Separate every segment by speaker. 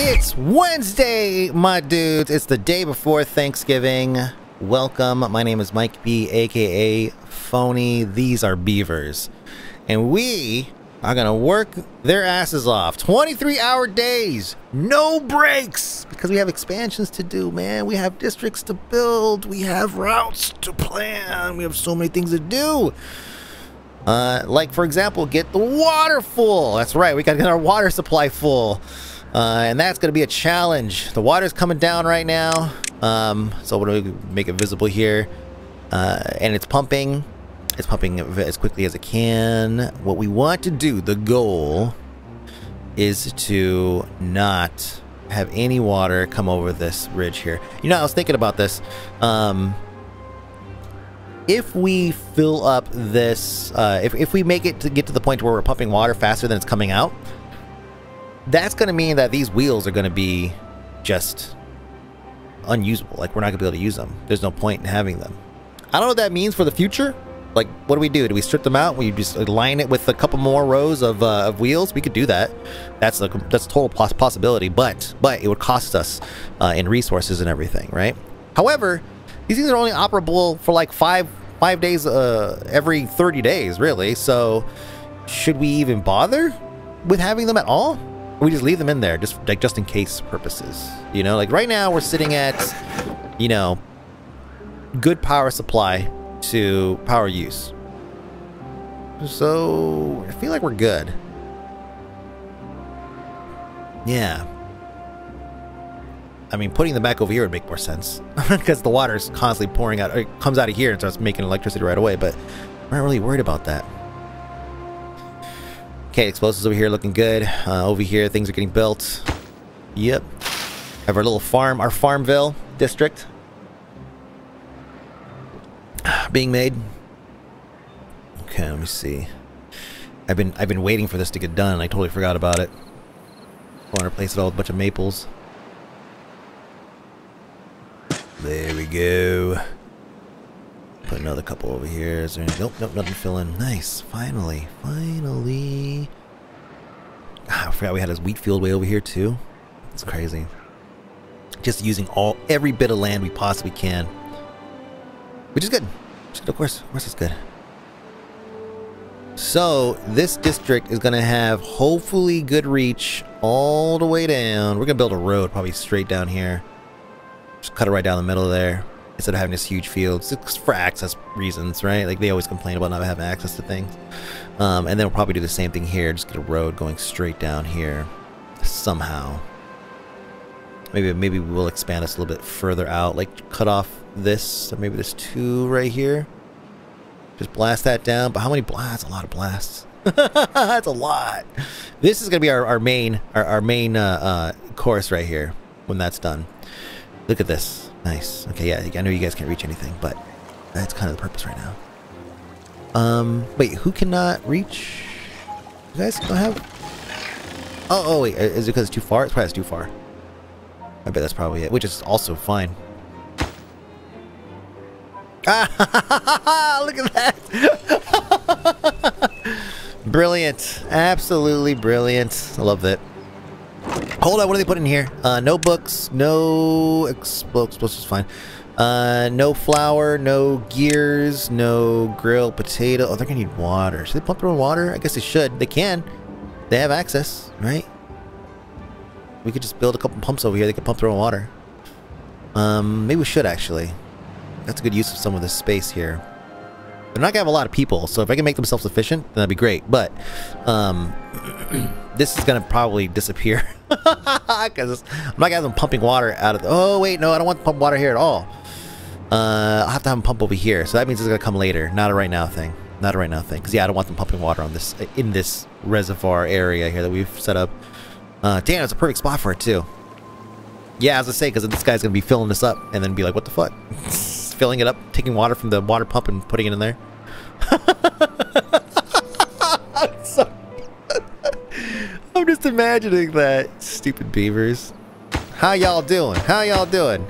Speaker 1: It's Wednesday, my dudes. It's the day before Thanksgiving. Welcome. My name is Mike B, aka Fony. These are beavers. And we are going to work their asses off. 23 hour days, no breaks, because we have expansions to do, man. We have districts to build, we have routes to plan, we have so many things to do. Uh, like, for example, get the water full. That's right, we got to get our water supply full. Uh, and that's going to be a challenge. The water's coming down right now. Um, so we're going to make it visible here. Uh, and it's pumping. It's pumping as quickly as it can. What we want to do, the goal, is to not have any water come over this ridge here. You know, I was thinking about this. Um, if we fill up this, uh, if, if we make it to get to the point where we're pumping water faster than it's coming out, that's going to mean that these wheels are going to be just unusable. Like, we're not going to be able to use them. There's no point in having them. I don't know what that means for the future. Like, what do we do? Do we strip them out? We just line it with a couple more rows of, uh, of wheels? We could do that. That's a that's a total poss possibility, but but it would cost us uh, in resources and everything, right? However, these things are only operable for like five five days uh, every 30 days, really. So, should we even bother with having them at all? We just leave them in there just like just in case purposes you know like right now we're sitting at you know good power supply to power use so i feel like we're good yeah I mean, putting them back over here would make more sense because the water is constantly pouring out. It comes out of here and starts making electricity right away, but I'm not really worried about that. Okay, explosives over here looking good. Uh, over here, things are getting built. Yep. Have our little farm, our Farmville district being made. Okay, let me see. I've been I've been waiting for this to get done. I totally forgot about it. I want to replace it all with a bunch of maples. There we go. Put another couple over here. Is there any? Nope, nope, nothing filling. Nice. Finally. Finally. Ah, I forgot we had his wheat field way over here too. It's crazy. Just using all every bit of land we possibly can. Which is good. Which, of course, of course it's good. So, this district is going to have hopefully good reach all the way down. We're going to build a road probably straight down here. Just cut it right down the middle there instead of having this huge field just for access reasons, right? Like they always complain about not having access to things. Um, and then we'll probably do the same thing here. Just get a road going straight down here somehow. Maybe maybe we'll expand this a little bit further out, like cut off this, or maybe there's two right here. Just blast that down. But how many blasts? A lot of blasts. That's a lot. This is gonna be our, our main our, our main uh, uh, course right here when that's done. Look at this. Nice. Okay, yeah, I know you guys can't reach anything, but that's kind of the purpose right now. Um, wait, who cannot reach? You guys don't have... Oh, oh, wait, is it because it's too far? It's probably it's too far. I bet that's probably it, which is also fine. Ah, look at that! brilliant. Absolutely brilliant. I love that. Hold on, what do they put in here? Uh, no books, no explosives, fine. Uh, no flour, no gears, no grilled potato. Oh, they're gonna need water. Should they pump their own water? I guess they should. They can. They have access, right? We could just build a couple pumps over here. They can pump their own water. Um, maybe we should actually. That's a good use of some of this space here. They're not gonna have a lot of people, so if I can make them self-sufficient, then that'd be great. But, um, this is gonna probably disappear because I'm not gonna have them pumping water out of. The, oh wait, no, I don't want to pump water here at all. Uh, I'll have to have them pump over here, so that means it's gonna come later, not a right now thing. Not a right now thing, because yeah, I don't want them pumping water on this in this reservoir area here that we've set up. Uh, damn, it's a perfect spot for it too. Yeah, as I say, because this guy's gonna be filling this up and then be like, "What the fuck?" filling it up, taking water from the water pump and putting it in there. I'm just imagining that. Stupid beavers. How y'all doing? How y'all doing?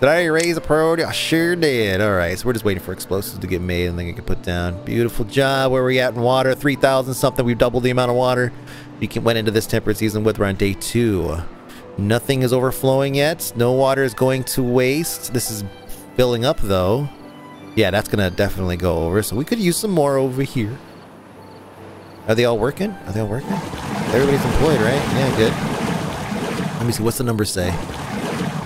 Speaker 1: Did I raise a priority? I sure did. Alright, so we're just waiting for explosives to get made and then get put down. Beautiful job. Where we at in water? 3,000 something. We've doubled the amount of water we can, went into this temperate season with. We're on day two. Nothing is overflowing yet. No water is going to waste. This is filling up though. Yeah, that's gonna definitely go over. So we could use some more over here. Are they all working? Are they all working? Everybody's employed, right? Yeah, good. Let me see. What's the number say?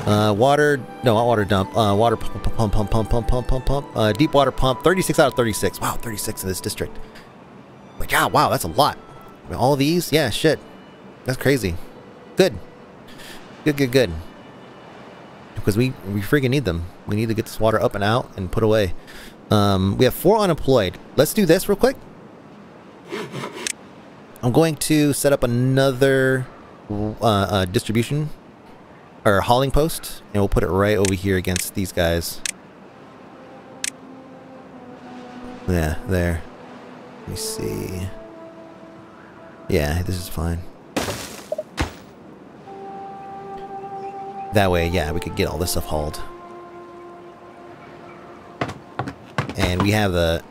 Speaker 1: Uh, water, no, not water dump. Uh, water pump, pump, pump, pump, pump, pump, pump, pump. Uh, deep water pump. 36 out of 36. Wow, 36 in this district. But yeah, wow, that's a lot. All these, yeah, shit. That's crazy. Good. Good, good, good. Because we, we freaking need them. We need to get this water up and out and put away. Um, we have four unemployed. Let's do this real quick. I'm going to set up another uh, uh, distribution or hauling post, and we'll put it right over here against these guys. Yeah, there. Let me see. Yeah, this is fine. That way, yeah, we could get all this stuff hauled. And we have the...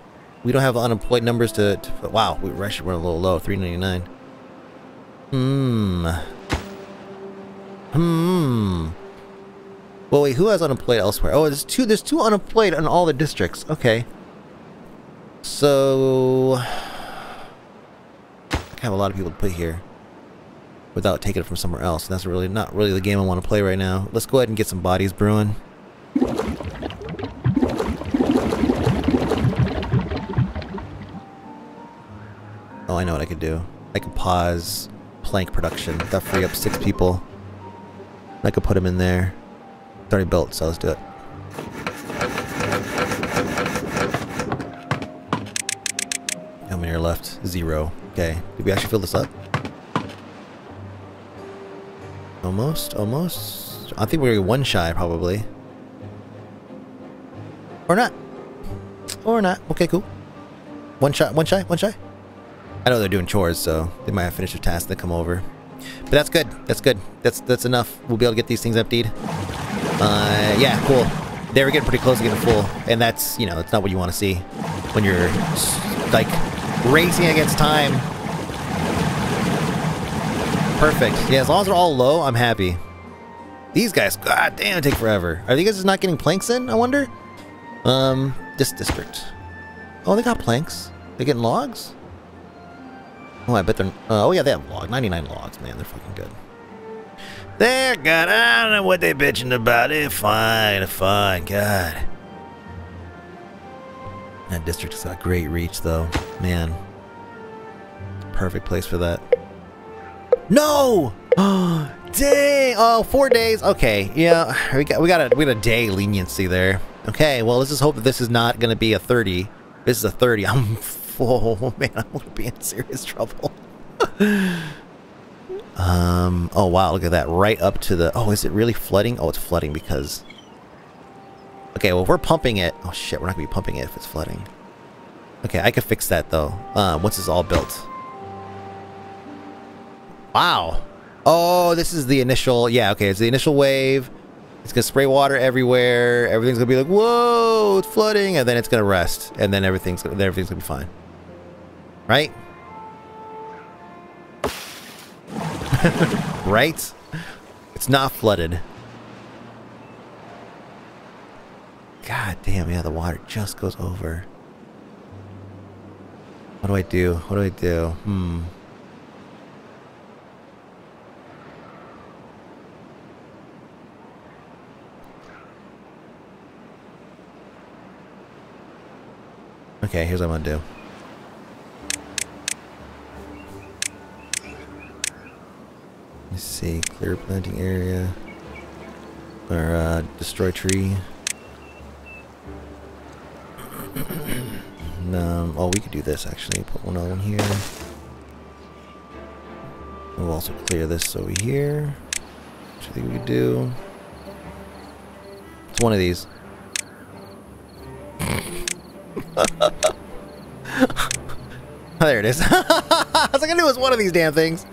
Speaker 1: We don't have unemployed numbers to... to wow, we are actually we're a little low, 399. Hmm. Hmm. Well, wait, who has unemployed elsewhere? Oh, there's two. There's two unemployed in all the districts. Okay. So, I have a lot of people to put here without taking it from somewhere else. That's really not really the game I want to play right now. Let's go ahead and get some bodies brewing. Oh, I know what I could do. I could pause plank production. That free up six people. I could put them in there. It's already built, so let's do it. How many are left? Zero. Okay. Did we actually fill this up? Almost, almost. I think we're one shy, probably. Or not. Or not. Okay, cool. One shot, one shy, one shy. I know they're doing chores, so they might have finished their task and come over. But that's good. That's good. That's that's enough. We'll be able to get these things emptied. Uh, yeah, cool. They were getting pretty close to getting full, and that's you know that's not what you want to see when you're like racing against time. Perfect. Yeah, as long as they're all low, I'm happy. These guys, god damn, take forever. Are these guys just not getting planks in? I wonder. Um, this district. Oh, they got planks. They getting logs? Oh, I bet they're... Uh, oh, yeah, they have log. 99 logs, man. They're fucking good. They're good. I don't know what they're bitching about. They're fine. Fine. God. That district has got great reach, though. Man. Perfect place for that. No! Dang! Oh, four days. Okay, yeah, we got we got a we got a day leniency there. Okay, well, let's just hope that this is not going to be a 30. This is a 30. I'm full. Man, I'm going to be in serious trouble. um. Oh wow! Look at that. Right up to the. Oh, is it really flooding? Oh, it's flooding because. Okay, well, we're pumping it. Oh shit, we're not gonna be pumping it if it's flooding. Okay, I could fix that though. Um, once it's all built. Wow. Oh, this is the initial. Yeah, okay, it's the initial wave. It's gonna spray water everywhere. Everything's gonna be like, whoa, it's flooding, and then it's gonna rest, and then everything's then everything's gonna be fine. Right? right? It's not flooded. God damn, yeah, the water just goes over. What do I do? What do I do? Hmm. Okay, here's what I'm gonna do. Let's see, clear planting area. Or, uh, destroy tree. um, oh, we could do this actually. Put one on here. We'll also clear this over here. Which I think we could do. It's one of these. there it is. I was like, I knew it was one of these damn things.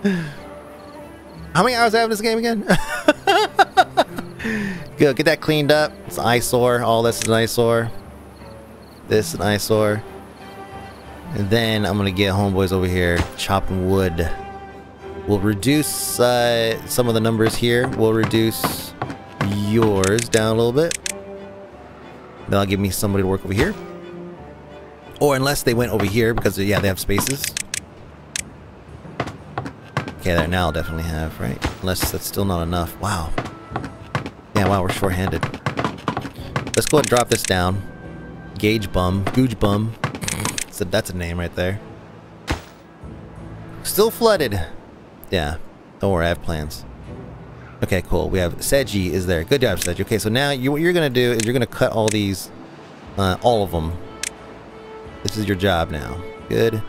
Speaker 1: How many hours I have in this game again? Good, get that cleaned up. It's an eyesore. All this is an eyesore. This is an eyesore. And then I'm gonna get homeboys over here chopping wood. We'll reduce uh, some of the numbers here. We'll reduce yours down a little bit. That'll give me somebody to work over here. Or unless they went over here because, yeah, they have spaces. Okay, there now definitely have, right? Unless that's still not enough. Wow. Yeah, wow, we're short-handed. Let's go ahead and drop this down. Gauge bum. Googe bum. So that's a name right there. Still flooded. Yeah. Don't worry, I have plans. Okay, cool. We have Seji is there. Good job, Seji. Okay, so now you, what you're going to do is you're going to cut all these, uh, all of them. This is your job now. Good.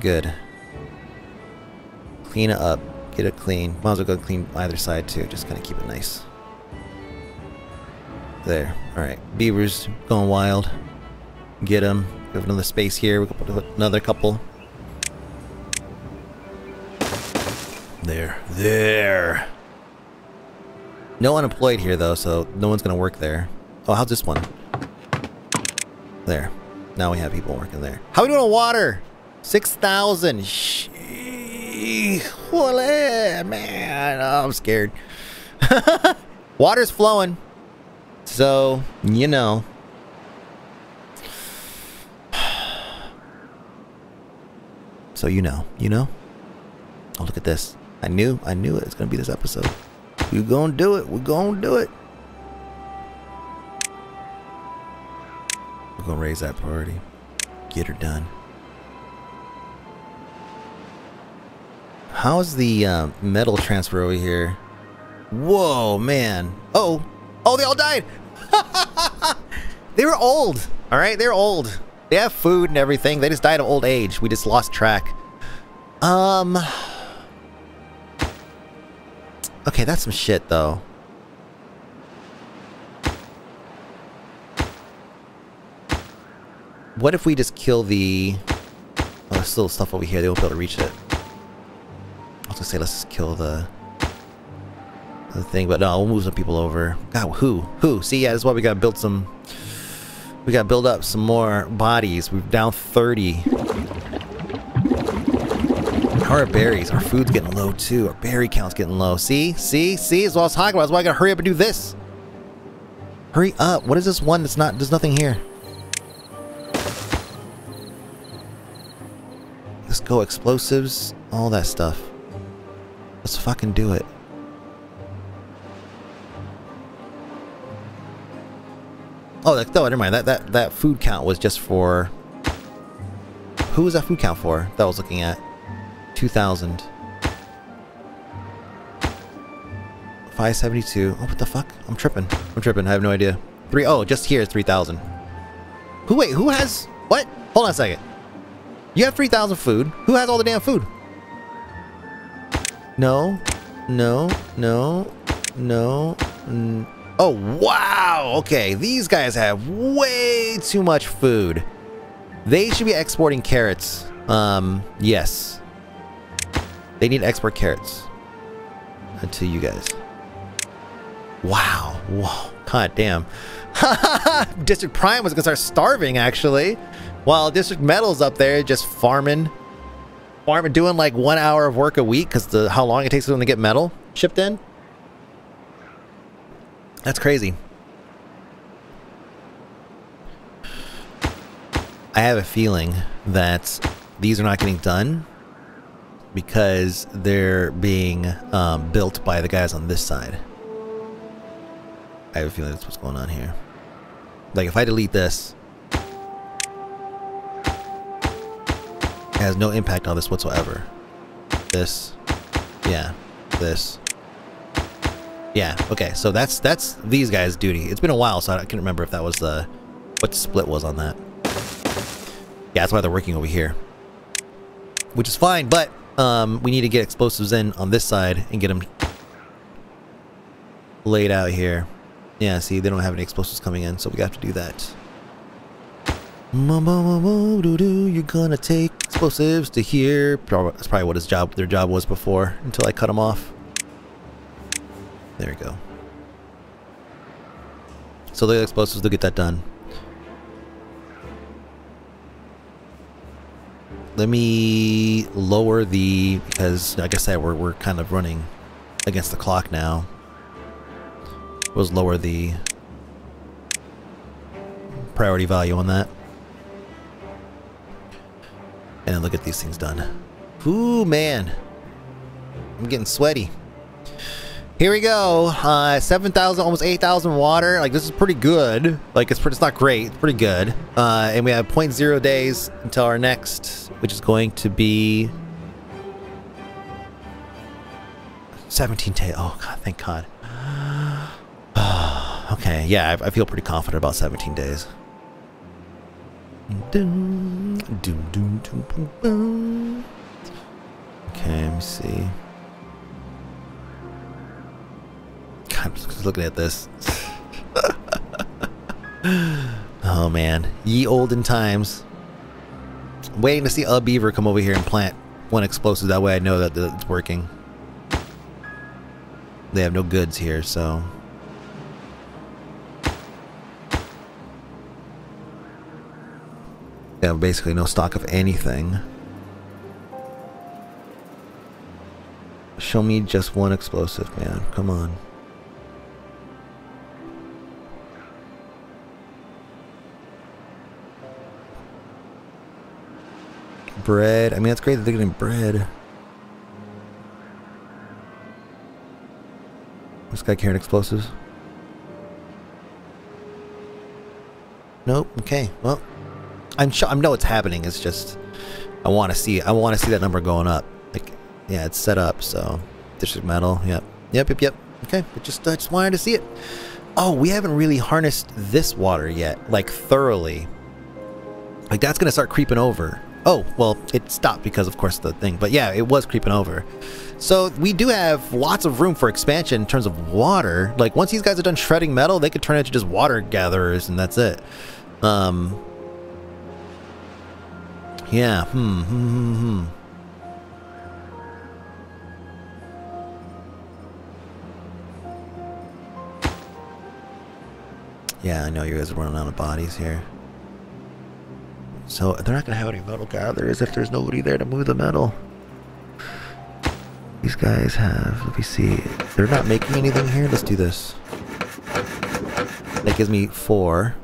Speaker 1: Good. Clean it up. Get it clean. Might as well go clean either side too. Just kind of keep it nice. There. Alright. Beavers going wild. Get them. We have another space here. We can put another couple. There. There. No unemployed here though, so no one's gonna work there. Oh, how's this one? There. Now we have people working there. How we doing on water? 6,000. Holy man. Oh, I'm scared. Water's flowing. So, you know. So you know. You know? Oh, look at this. I knew. I knew it was going to be this episode. Going to do it. We're to do it. We're to raise that priority. Get her done. How's the uh, metal transfer over here? Whoa, man. Oh. Oh, they all died. they were old. All right, they're old. They have food and everything. They just died of old age. We just lost track. Um. Okay, that's some shit, though. What if we just kill the... Oh, there's still stuff over here. They won't be able to reach it. I was gonna say, let's just kill the... The thing, but no, we'll move some people over. God, who? Who? See, yeah, that's why we gotta build some... We gotta build up some more bodies. We're down 30. How are berries? Our food's getting low, too. Our berry count's getting low. See? See? See? As well as talking about. That's why I gotta hurry up and do this. Hurry up. What is this one that's not... There's nothing here. Let's go explosives. All that stuff. Let's fucking do it. Oh, no, oh, never mind. That, that, that food count was just for... Who was that food count for that I was looking at? 2,000. 572. Oh, what the fuck? I'm tripping. I'm tripping. I have no idea. Three. Oh, just here is 3,000. Who, wait, who has... What? Hold on a second. You have 3,000 food. Who has all the damn food? No. No. No. No. Oh, wow! Okay, these guys have way too much food. They should be exporting carrots. Um, yes. They need to export carrots. To you guys. Wow. Whoa. God damn. District Prime was gonna start starving, actually. While District Metal's up there just farming. Farming, doing like one hour of work a week because the how long it takes them to get metal shipped in. That's crazy. I have a feeling that these are not getting done because they're being um, built by the guys on this side. I have a feeling that's what's going on here. Like, if I delete this, has no impact on this whatsoever. This, yeah, this. Yeah, okay, so that's that's these guys' duty. It's been a while, so I can't remember if that was the what the split was on that. Yeah, that's why they're working over here. Which is fine, but um, we need to get explosives in on this side and get them laid out here. Yeah, see, they don't have any explosives coming in, so we have to do that. You're gonna take explosives to here. That's probably what his job, their job was before, until I cut them off. There we go. So the explosives, they'll get that done. let me lower the because like I said we're we're kind of running against the clock now. Let's lower the priority value on that. And then look at these things done. Ooh man. I'm getting sweaty. Here we go. Uh, 7,000, almost 8,000 water. Like, this is pretty good. Like, it's, it's not great. It's pretty good. Uh, and we have 0.0 days until our next, which is going to be... 17 days. Oh, God, thank God. okay, yeah, I, I, feel pretty confident about 17 days. Okay, let me see. I'm just looking at this. oh man, ye olden times. I'm waiting to see a beaver come over here and plant one explosive. That way I know that it's working. They have no goods here, so... They have basically no stock of anything. Show me just one explosive, man. Come on. Bread. I mean, that's great that they're getting bread. This guy carrying explosives? Nope. Okay. Well, I'm sure. I know it's happening. It's just I want to see. I want to see that number going up. Like, yeah, it's set up. So district metal. Yep. Yep. Yep. Yep. Okay. I just I just wanted to see it. Oh, we haven't really harnessed this water yet, like thoroughly. Like that's gonna start creeping over. Oh, well, it stopped because, of course, the thing. But yeah, it was creeping over. So we do have lots of room for expansion in terms of water. Like, once these guys are done shredding metal, they could turn into just water gatherers, and that's it. Um, yeah, hmm, hmm, hmm, hmm. Yeah, I know you guys are running out of bodies here. So they're not going to have any metal gatherers if there's nobody there to move the metal. These guys have, let me see, they're not making anything here. Let's do this. That gives me four.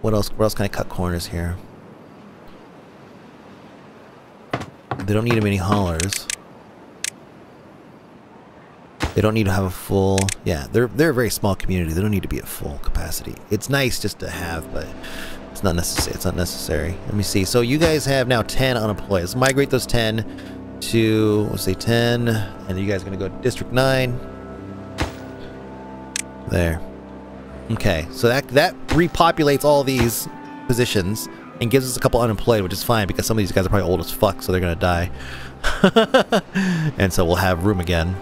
Speaker 1: What else, where else can I cut corners here? They don't need many haulers. They don't need to have a full, yeah, they're, they're a very small community. They don't need to be at full capacity. It's nice just to have, but it's not necessary. It's not necessary. Let me see. So you guys have now 10 unemployed. Let's migrate those 10 to, let's say 10. And you guys are going to go to District 9. There. Okay. So that, that repopulates all these positions and gives us a couple unemployed, which is fine because some of these guys are probably old as fuck, so they're to die. and so we'll have room again.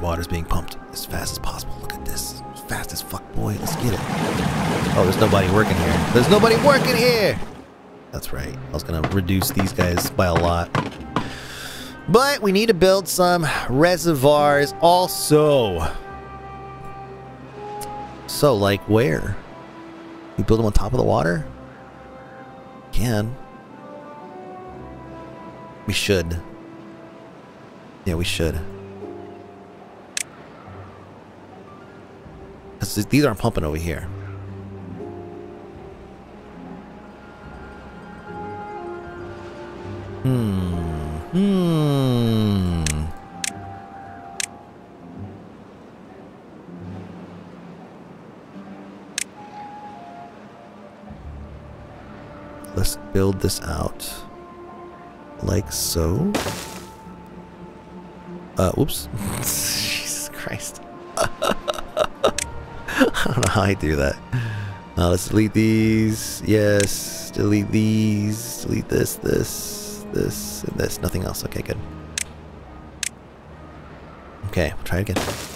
Speaker 1: Water's being pumped as fast as possible. Look at this fast as fuck, boy. Let's get it. Oh, there's nobody working here. There's nobody working here! That's right. I was gonna reduce these guys by a lot. But we need to build some reservoirs also. So, like where? We build them on top of the water? Can. We should. Yeah, we should. Because these aren't pumping over here. Hmm. Hmm. Let's build this out. Like so. Uh, whoops. Jesus Christ. I don't know how I do that. Uh, let's delete these. Yes. Delete these. Delete this, this, this, and this. Nothing else. Okay, good. Okay, we'll try it again.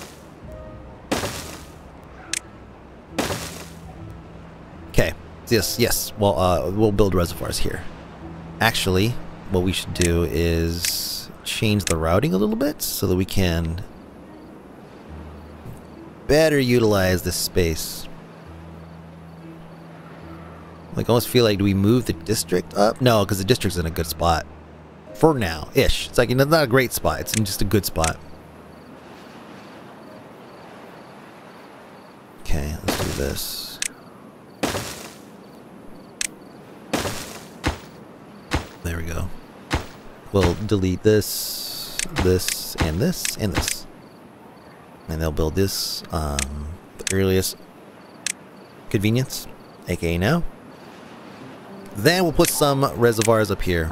Speaker 1: Yes, yes. Well, uh, we'll build reservoirs here. Actually, what we should do is change the routing a little bit so that we can better utilize this space. Like, I almost feel like, do we move the district up? No, because the district's in a good spot. For now, ish. It's like, you know, not a great spot. It's just a good spot. Okay, let's do this. There we go. We'll delete this, this, and this, and this. And they'll build this um, the earliest convenience, aka now. Then we'll put some reservoirs up here.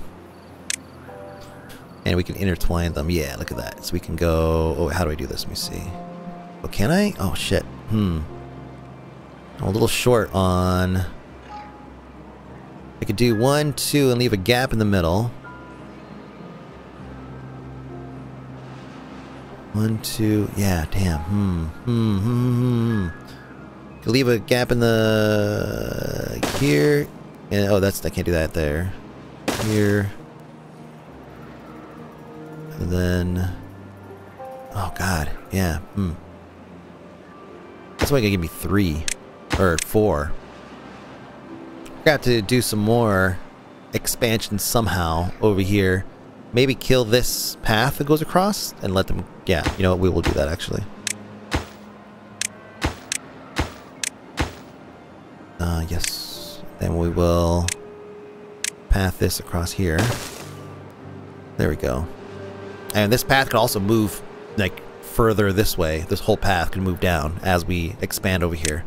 Speaker 1: And we can intertwine them. Yeah, look at that. So we can go... Oh, how do I do this? Let me see. Oh, can I? Oh, shit. Hmm. I'm a little short on... I could do one, two, and leave a gap in the middle. One, two, yeah, damn. Hmm, hmm, hmm, hmm. Could leave a gap in the... here. And, oh, that's, I can't do that there. Here. And then... Oh, God. Yeah. Hmm. That's why you give me three. Or four. Got to do some more expansion somehow over here. Maybe kill this path that goes across and let them... Yeah, you know what? We will do that, actually. Uh, yes. Then we will path this across here. There we go. And this path can also move, like, further this way. This whole path can move down as we expand over here.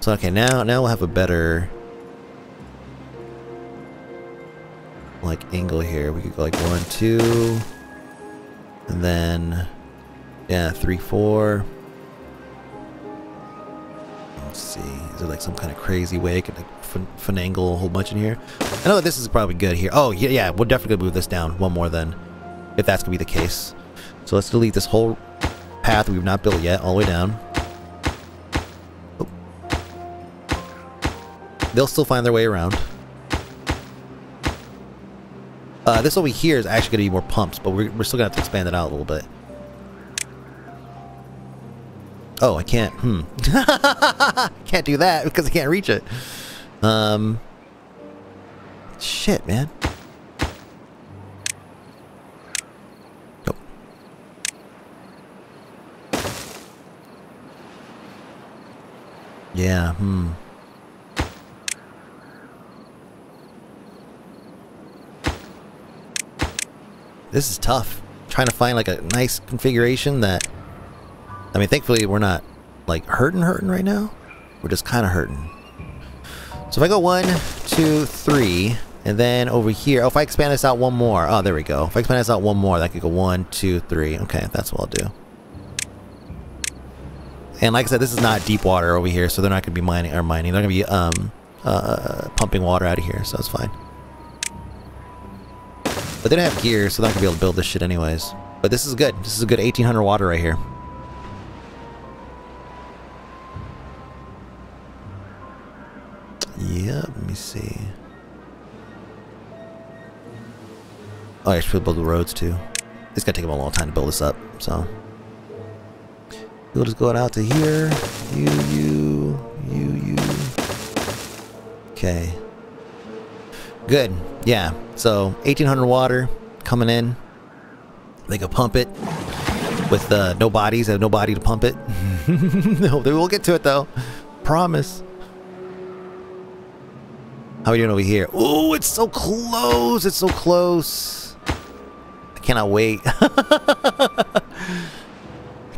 Speaker 1: So, okay, now, now we'll have a better like angle here. We could go like one, two, and then yeah, three, four. Let's see. Is there like some kind of crazy way I could like finagle a whole bunch in here? I know that this is probably good here. Oh yeah, yeah. We'll definitely gonna move this down one more then, if that's gonna be the case. So let's delete this whole path we've not built yet all the way down. Oh. They'll still find their way around. Uh, this over here is actually going to be more pumps, but we're, we're still going to have to expand it out a little bit. Oh, I can't. Hmm. can't do that because I can't reach it. Um. Shit, man. Nope. Yeah, hmm. This is tough. Trying to find like a nice configuration that... I mean, thankfully we're not like hurting hurting right now. We're just kind of hurting. So if I go one, two, three, and then over here, oh, if I expand this out one more, oh, there we go. If I expand this out one more, that could go one, two, three. Okay, that's what I'll do. And like I said, this is not deep water over here, so they're not going to be mining or mining. They're going to be um, uh, pumping water out of here, so it's fine. But they don't have gear, so they're not going to be able to build this shit anyways. But this is good. This is a good 1800 water right here. Yeah, let me see. Oh, I should build the roads too. It's gonna take them a long time to build this up, so. We'll just go out to here. You, you, you, you. Okay. Good. Yeah. So 1800 water coming in. They can pump it with uh, no bodies. They have no body to pump it. no, they will get to it though. Promise. How are we doing over here? Oh, it's so close. It's so close. I cannot wait. I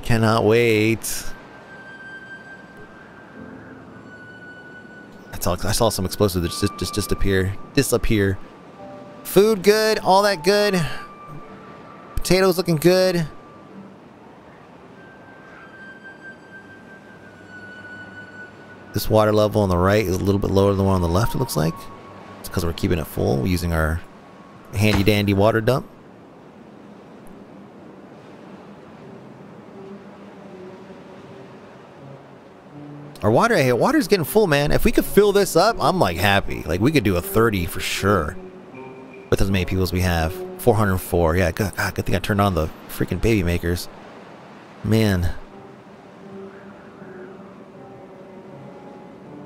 Speaker 1: cannot wait. Saw, I saw some explosives that just, just disappear. Disappear. Food good. All that good. Potatoes looking good. This water level on the right is a little bit lower than the one on the left, it looks like. It's because we're keeping it full. Using our handy dandy water dump. Our water, hey, water's getting full, man. If we could fill this up, I'm like happy. Like we could do a 30 for sure. With as many people as we have. 404. Yeah, God, God, ah, good thing I turned on the freaking baby makers. Man.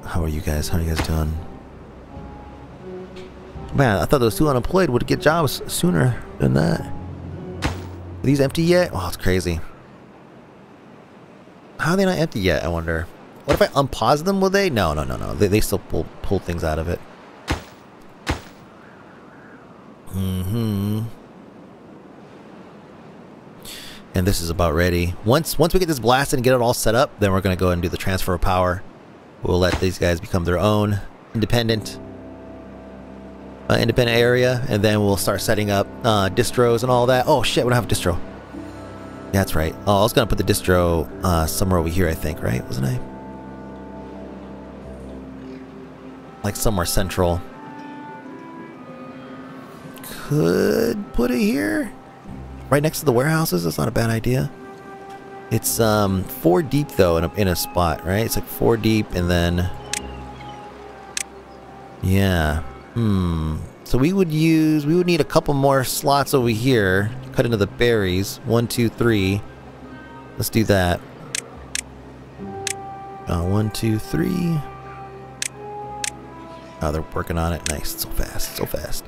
Speaker 1: How are you guys? How are you guys doing? Man, I thought those two unemployed would get jobs sooner than that. Are these empty yet? Oh, it's crazy. How are they not empty yet, I wonder? What if I unpause them, will they? No, no, no, no. They, they still pull, pull things out of it. Mm-hmm. And this is about ready. Once once we get this blasted and get it all set up, then we're going to go and do the transfer of power. We'll let these guys become their own independent uh, independent area, and then we'll start setting up uh, distros and all that. Oh shit, we don't have a distro. That's right. Oh, I was going to put the distro uh, somewhere over here, I think, right? Wasn't I? Like somewhere central. Could put it here? Right next to the warehouses? That's not a bad idea. It's um four deep though in a, in a spot, right? It's like four deep and then... Yeah. Hmm. So we would use... We would need a couple more slots over here. Cut into the berries. One, two, three. Let's do that. Uh, one, two, three. Oh, they're working on it. Nice. So fast. So fast.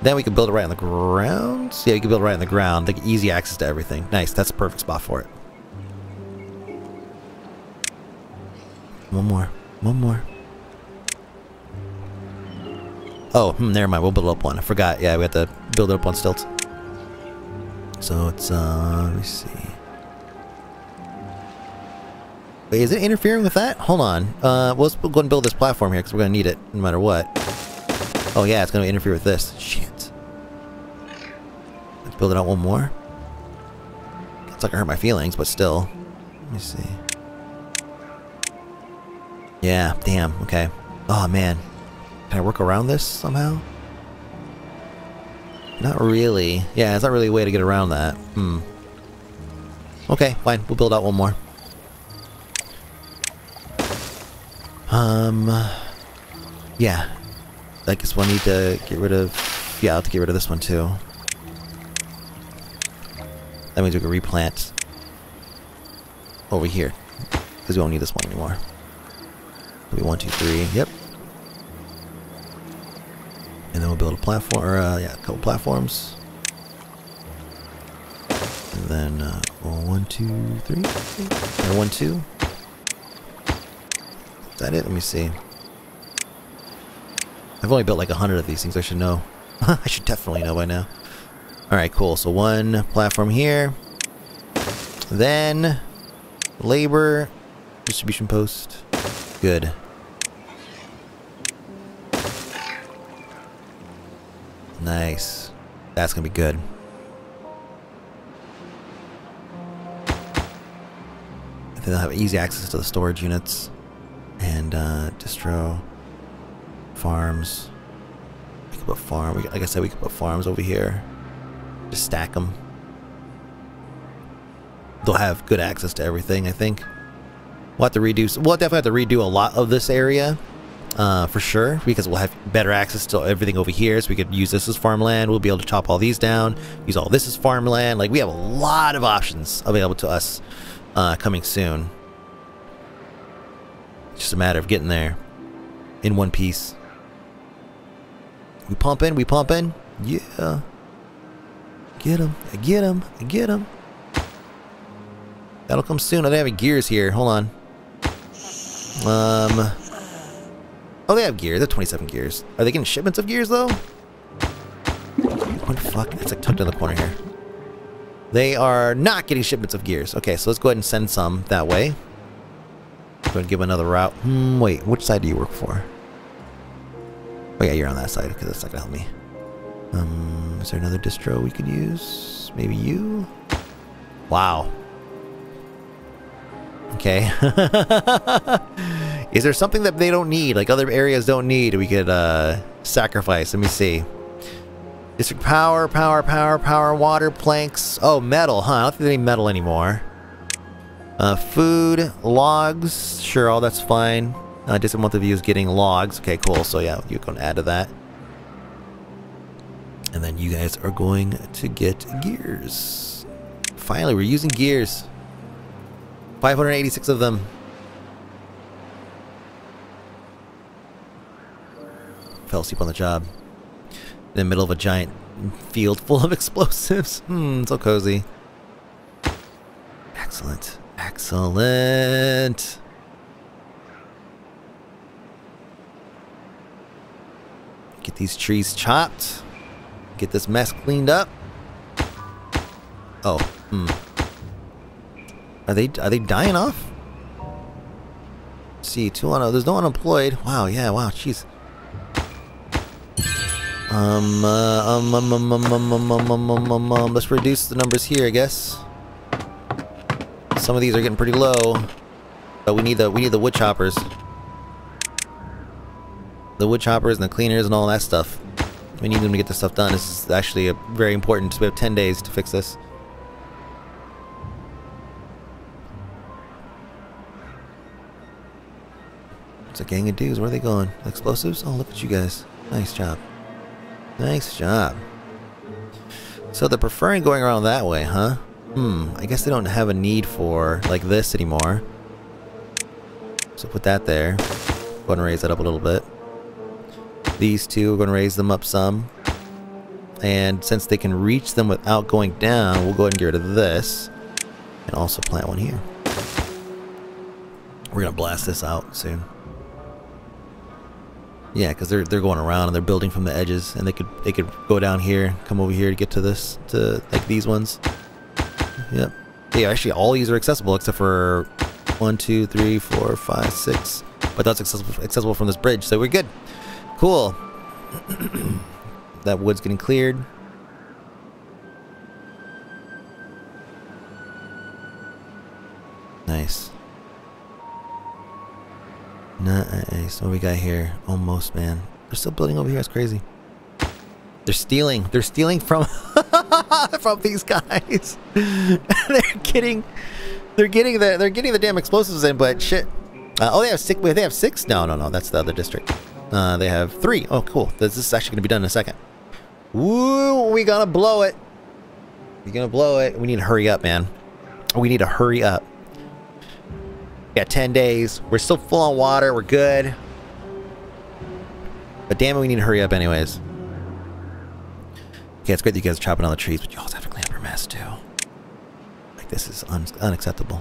Speaker 1: Then we can build it right on the ground. Yeah, you can build it right on the ground. Like easy access to everything. Nice. That's a perfect spot for it. One more. One more. Oh, hmm, never mind. We'll build up one. I forgot. Yeah, we have to build it up on stilts. So it's, uh, let me see. Wait, is it interfering with that? Hold on. Uh, well, let's go and build this platform here because we're going to need it no matter what. Oh yeah, it's going to interfere with this. Shit. Let's build it out one more. It's not going to hurt my feelings, but still. Let me see. Yeah, damn, okay. Oh man. Can I work around this somehow? Not really. Yeah, it's not really a way to get around that. Hmm. Okay, fine. We'll build out one more. Um... Yeah. I guess we'll need to get rid of... Yeah, I'll have to get rid of this one too. That means we can replant over here. Because we won't need this one anymore. It'll be one, two, three. Yep. And then we'll build a platform, or uh, yeah, a couple platforms. And then uh, one, two, three, or one, two. Is that it? Let me see. I've only built like a hundred of these things. I should know. I should definitely know by now. All right, cool. So one platform here. Then labor distribution post. Good. Nice. That's gonna be good. I think they'll have easy access to the storage units and uh, distro farms. We could put farm. We, like I said, we could put farms over here. Just stack them. They'll have good access to everything. I think. We'll have to redo. We'll definitely have to redo a lot of this area, uh, for sure, because we'll have better access to everything over here. So we could use this as farmland. We'll be able to chop all these down. Use all this as farmland. Like we have a lot of options available to us uh, coming soon. Just a matter of getting there in one piece. We pumping, we pumping. Yeah. Get him, I get him, I get him. That'll come soon. I don't have any gears here. Hold on. Um. Oh, they have gear. They're 27 gears. Are they getting shipments of gears, though? What the fuck? It's like tucked in the corner here. They are not getting shipments of gears. Okay, so let's go ahead and send some that way. Go and give another route. Hmm, wait, which side do you work for? Oh yeah, you're on that side, because that's not to help me. Um, is there another distro we could use? Maybe you? Wow. Okay. Is there something that they don't need, like other areas don't need, we could uh, sacrifice? Let me see. District power, power, power, power, water, planks. Oh, metal, huh? I don't think they need metal anymore. Uh, food, logs. Sure, all that's fine. Uh, distant month of view is getting logs. Okay, cool. So yeah, you can add to that. And then you guys are going to get gears. Finally, we're using gears. 586 of them. Fell asleep on the job. In the middle of a giant field full of explosives. Hmm, so cozy. Excellent. Excellent. Get these trees chopped. Get this mess cleaned up. Oh, hmm. Are they are they dying off? Let's see, two on there's no unemployed. Wow, yeah, wow, jeez. Um, uh, um, um, um, um, um, um, um, um, um, um, um, let's reduce the numbers here, I guess. Some of these are getting pretty low, but we need the we need the wood choppers, the wood choppers and the cleaners and all that stuff. We need them to get this stuff done. This is actually a, very important. We have 10 days to fix this. It's a gang of dudes. Where are they going? Explosives? Oh, look at you guys. Nice job. Nice job. So they're preferring going around that way, huh? Hmm, I guess they don't have a need for, like, this anymore. So put that there. Go and raise that up a little bit. These two, we're going to raise them up some. And since they can reach them without going down, we'll go ahead and get rid of this. And also plant one here. We're going to blast this out soon. Yeah, because they're they're going around and they're building from the edges, and they could they could go down here, come over here to get to this to like these ones. Yep. Yeah, actually all these are accessible except for one, two, three, four, five, six. But that's accessible accessible from this bridge, so we're good. Cool. that wood's getting cleared. Nice. Nice. What we got here? Almost, man. They're still building over here. That's crazy. They're stealing. They're stealing from from these guys. they're getting they're getting the they're getting the damn explosives in, but shit. Uh, oh, they have six. They have six? No, no, no. That's the other district. Uh, they have three. Oh, cool. This, this is actually going to be done in a second. Woo! We gotta blow it. We're gonna blow it. We need to hurry up, man. We need to hurry up. Got 10 days. We're still full on water. We're good. But damn it, we need to hurry up anyways. Okay, it's great that you guys are chopping all the trees, but you also have to clean up your mess too. Like, this is un unacceptable.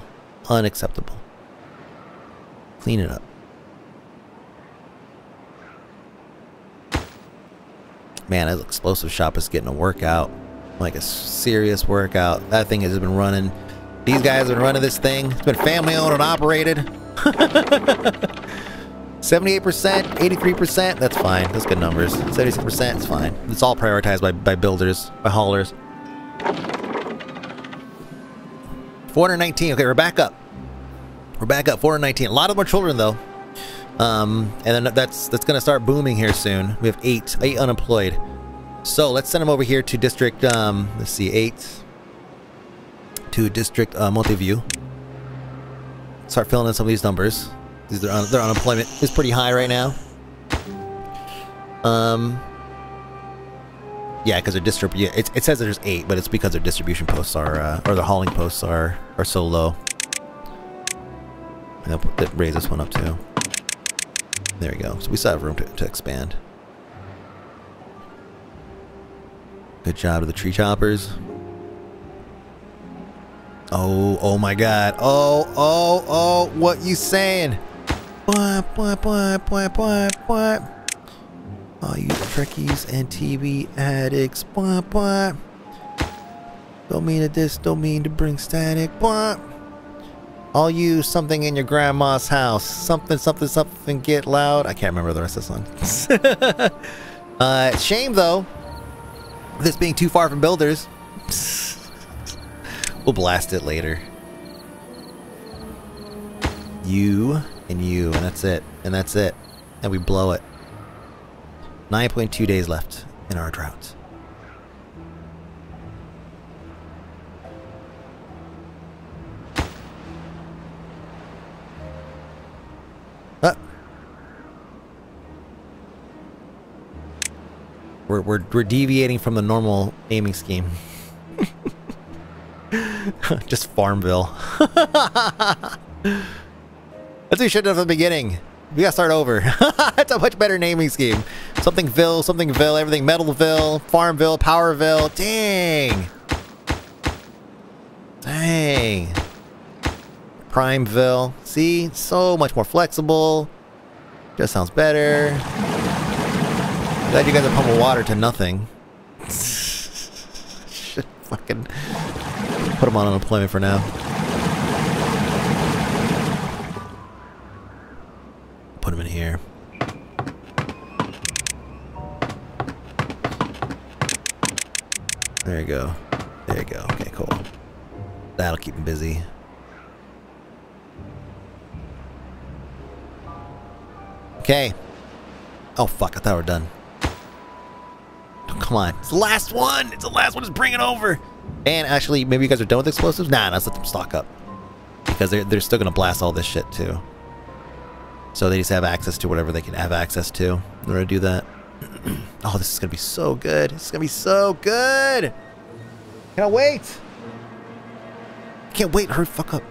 Speaker 1: Unacceptable. Clean it up. Man, that explosive shop is getting a workout. Like a serious workout. That thing has been running. These guys have been running this thing. It's been family owned and operated. 78%, 83%, that's fine. That's good numbers. 76%, it's fine. It's all prioritized by, by builders, by haulers. 419, okay, we're back up. We're back up, 419. A lot of more children, though. Um, and then that's that's gonna start booming here soon. We have eight, eight unemployed. So let's send them over here to district. Um, let's see, eight to district uh, Monteview. Start filling in some of these numbers. Their un their unemployment is pretty high right now. Um. Yeah, because their distrib yeah, it, it says there's eight, but it's because their distribution posts are uh, or their hauling posts are are so low. And they'll raise this one up too. There we go. So we still have room to, to expand. Good job to the tree choppers. Oh, oh my god. Oh, oh, oh, what you saying? What, what, what, what, what, what? Oh, you trekkies and TV addicts. What, what? Don't mean to this, don't mean to bring static. What? All you something in your grandma's house. Something, something, something, get loud. I can't remember the rest of the song. uh, shame though. This being too far from builders. we'll blast it later. You and you, and that's it. And that's it. And we blow it. 9.2 days left in our drought. Ah. We're, we're, we're deviating from the normal aiming scheme. Just Farmville. That's what we should have done at the beginning. We gotta start over. That's a much better naming scheme. Somethingville, Somethingville, everything Metalville, Farmville, Powerville. Dang! Dang. Primeville. See? So much more flexible. Just sounds better. Glad you guys are pumping water to nothing. Should fucking put them on unemployment for now. Put them in here. There you go. There you go. Okay, cool. That'll keep him busy. Okay. Oh, fuck. I thought we were done. Oh, come on. It's the last one. It's the last one. Just bring it over. And actually, maybe you guys are done with explosives? Nah, let's let them stock up. Because they're, they're still going to blast all this shit, too. So they just have access to whatever they can have access to in order to do that. oh, this is going to be so good. This is going to be so good. Can't wait. Can't wait. Hurry fuck up.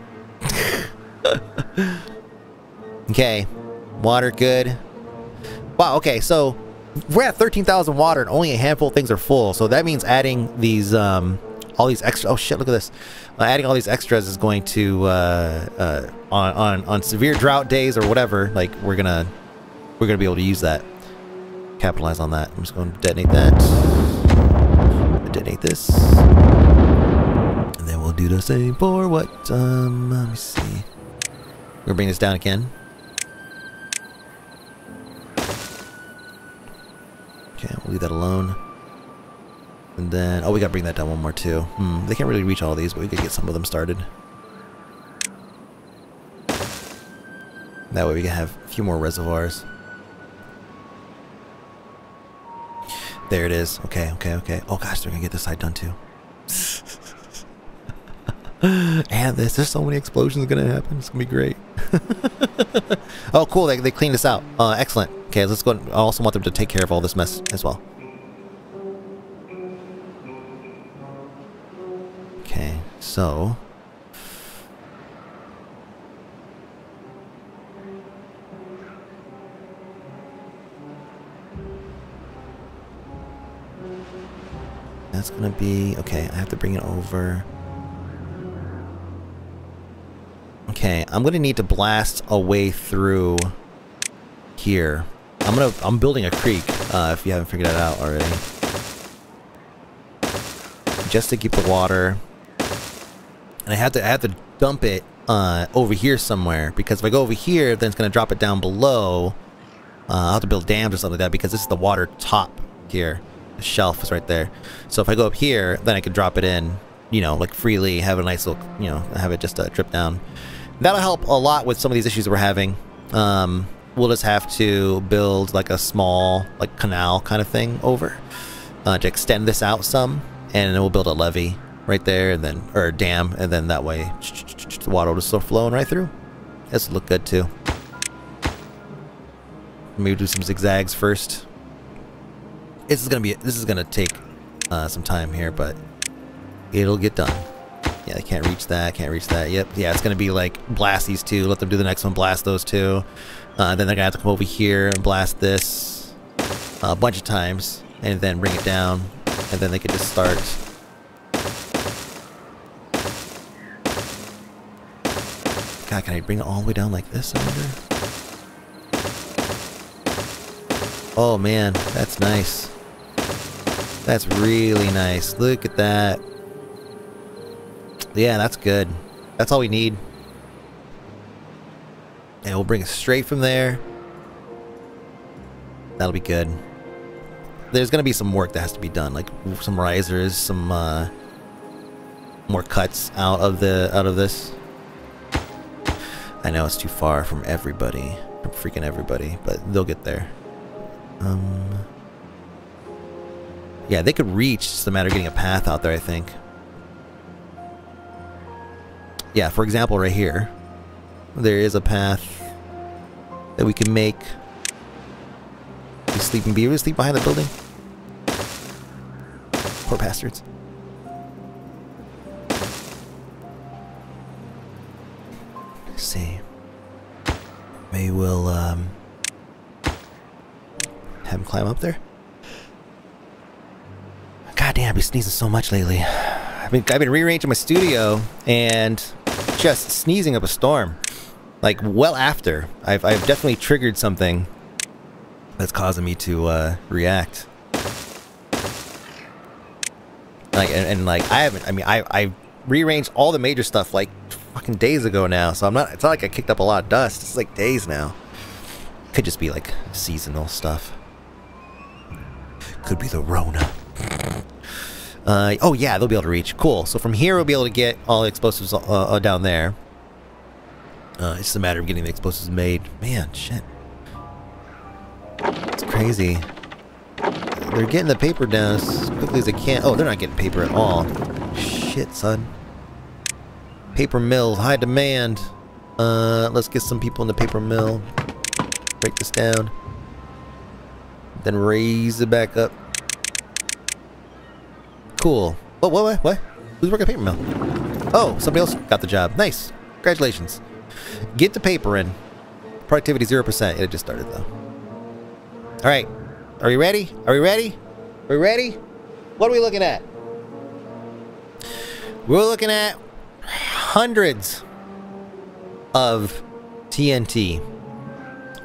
Speaker 1: okay. Water good. Wow, okay, so we're at 13,000 water and only a handful of things are full. So that means adding these, um, all these extra, oh shit, look at this. Uh, adding all these extras is going to, uh, uh, on, on, on severe drought days or whatever, like we're gonna, we're gonna be able to use that. Capitalize on that. I'm just going to detonate that. Detonate this. And then we'll do the same for what, um, let me see. We're gonna bring this down again. Okay, we'll leave that alone. And then, oh, we gotta bring that down one more too. Hmm, they can't really reach all these, but we could get some of them started. That way we can have a few more reservoirs. There it is. Okay, okay, okay. Oh gosh, they're gonna get this side done too. and this, there's so many explosions gonna happen. It's gonna be great. oh, cool. They, they cleaned this out. Uh, excellent. Okay, let's go. I also want them to take care of all this mess as well. So... That's gonna be... Okay, I have to bring it over... Okay, I'm gonna need to blast a way through here. I'm gonna I'm building a creek, uh, if you haven't figured that out already. Just to keep the water. And I have to I have to dump it uh, over here somewhere because if I go over here, then it's gonna drop it down below. Uh, I'll have to build dams or something like that because this is the water top here. The shelf is right there. So if I go up here, then I can drop it in, you know, like freely, have a nice little, you know, have it just uh, drip down. That'll help a lot with some of these issues we're having. Um, we'll just have to build like a small like canal kind of thing over uh, to extend this out some and then we'll build a levee right there and then or a dam and then that way the water will just start flowing right through this will look good too maybe do some zigzags first this is gonna be this is gonna take uh, some time here but it'll get done yeah, I can't reach that, can't reach that. Yep, yeah, it's gonna be like blast these two, let them do the next one, blast those two. Uh, then they're gonna have to come over here and blast this a bunch of times, and then bring it down, and then they could just start. God, can I bring it all the way down like this, Oh man, that's nice. That's really nice. Look at that. Yeah, that's good. That's all we need. And we'll bring it straight from there. That'll be good. There's gonna be some work that has to be done, like some risers, some uh, more cuts out of the out of this. I know it's too far from everybody, from freaking everybody, but they'll get there. Um, yeah, they could reach. It's just a matter of getting a path out there, I think. Yeah, for example, right here, there is a path that we can make. These sleeping beavers sleep behind the building. Poor bastards. See. Maybe we'll, um... have him climb up there. God damn, I've been sneezing so much lately. I've been, I've been rearranging my studio and just sneezing up a storm. Like, well after. I've, I've definitely triggered something that's causing me to uh, react. Like, and, and, like, I haven't, I mean, I, I rearranged all the major stuff like fucking days ago now, so I'm not, it's not like I kicked up a lot of dust. It's like days now. Could just be like seasonal stuff. Could be the Rona. Uh, oh yeah, they'll be able to reach. Cool. So from here, we'll be able to get all the explosives uh, uh, down there. Uh, it's just a matter of getting the explosives made. Man, shit. It's crazy. They're getting the paper down as quickly as they can. Oh, they're not getting paper at all. Shit, son. Paper mill, high demand. Uh, let's get some people in the paper mill. Break this down. Then raise it back up. Cool. Oh, what, what, what? Who's working paper mill? Oh, somebody else got the job. Nice. Congratulations. Get the paper in. Productivity 0%. It just started, though. All right. Are we ready? Are we ready? Are we ready? What are we looking at? We're looking at hundreds of TNT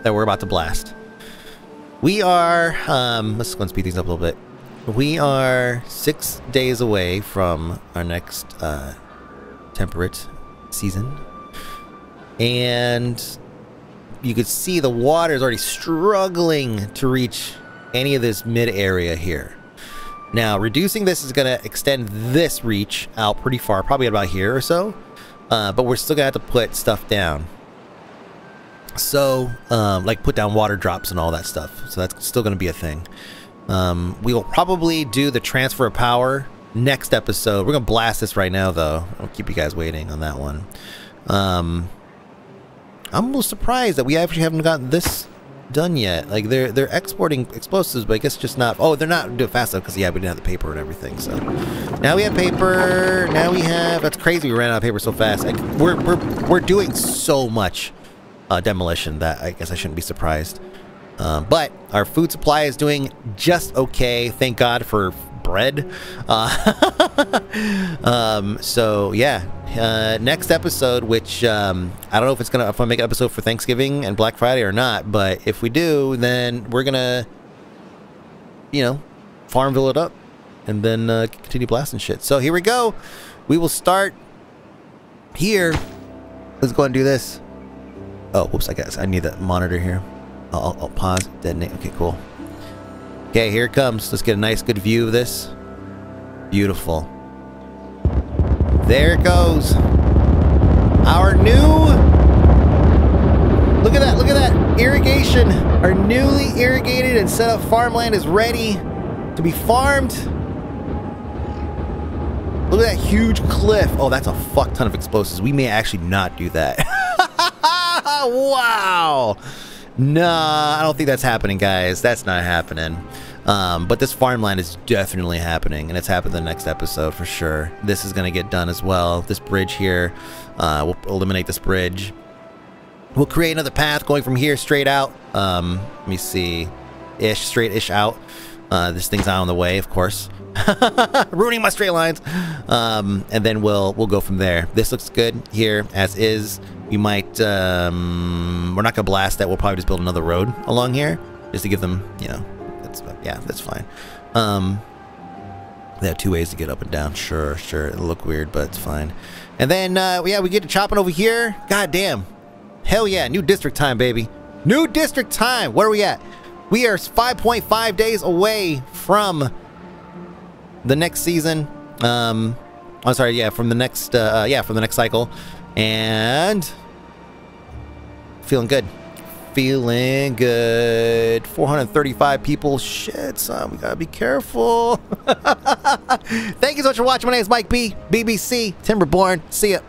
Speaker 1: that we're about to blast. We are, um, let's go and speed things up a little bit. We are six days away from our next uh, temperate season. And you could see the water is already struggling to reach any of this mid area here. Now, reducing this is going to extend this reach out pretty far, probably about here or so. Uh, but we're still to have to put stuff down. So, um, like put down water drops and all that stuff. So that's still to be a thing. Um, we will probably do the transfer of power next episode. We're to blast this right now, though. I'll keep you guys waiting on that one. Um, I'm a little surprised that we actually haven't gotten this done yet. Like they're they're exporting explosives, but I guess just not. Oh, they're not doing fast enough because yeah, we didn't have the paper and everything. So now we have paper. Now we have. That's crazy. We ran out of paper so fast. Like, we're we're we're doing so much uh, demolition that I guess I shouldn't be surprised. Um, but our food supply is doing just okay. Thank God for bread. Uh, um, so yeah, uh, next episode, which um, I don't know if it's gonna if I make an episode for Thanksgiving and Black Friday or not, but if we do, then we're gonna, you know, Farmville it up, and then uh, continue blasting shit. So here we go. We will start here. Let's go and do this. Oh, whoops! I guess I need that monitor here. I'll, I'll, I'll pause. Detonate. Okay, cool. Okay, here it comes. Let's get a nice, good view of this. Beautiful. There it goes. Our new... Look at that, look at that. Irrigation. Our newly irrigated and set up farmland is ready to be farmed. Look at that huge cliff. Oh, that's a fuck ton of explosives. We may actually not do that. wow. Nah, I don't think that's happening, guys. That's not happening. Um, but this farmland is definitely happening, and it's happened the next episode for sure. This is going to get done as well. This bridge here, uh, we'll eliminate this bridge. We'll create another path going from here straight out. Um, let me see. Ish, straight-ish out. Uh, this thing's out on the way, of course. Ruining my straight lines. Um, and then we'll we'll go from there. This looks good here, as is. We might, um, we're not to blast that. We'll probably just build another road along here, just to give them, you know, yeah, that's fine. Um, they have two ways to get up and down. Sure, sure. It'll look weird, but it's fine. And then, uh, yeah, we get to chopping over here. God damn. Hell yeah. New district time, baby. New district time. Where are we at? We are 5.5 days away from the next season. Um, I'm sorry, yeah, from the next, uh, yeah, from the next cycle. And feeling good feeling good. 435 people. Shit, son, we gotta be careful. Thank you so much for watching. My name is Mike B, BBC, Timberborn. See ya.